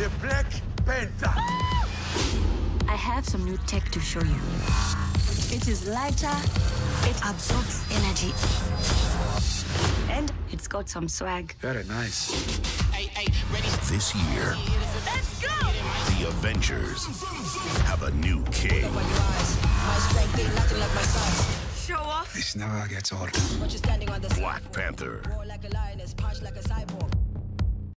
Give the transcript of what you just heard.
the Black Panther. I have some new tech to show you. It is lighter, it absorbs energy, and it's got some swag. Very nice. This year, Let's go! the Avengers have a new king. Show off. This never gets old. Black Panther.